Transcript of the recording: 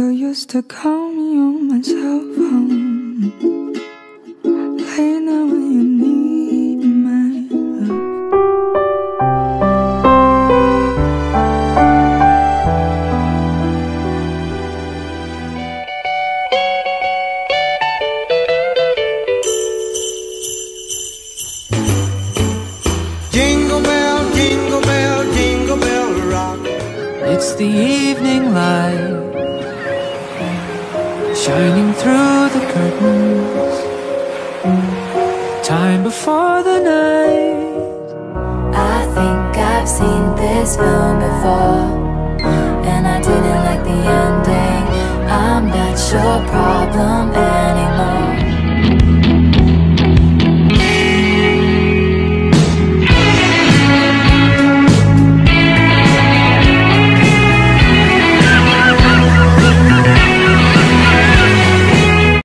You used to call me on my cell phone. Late now when you need my. Jingle bell, jingle bell, jingle bell rock. It's the evening light shining through the curtains. Time before the night. I think I've seen this film before, and I didn't like the ending. I'm not your problem